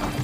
Let's go.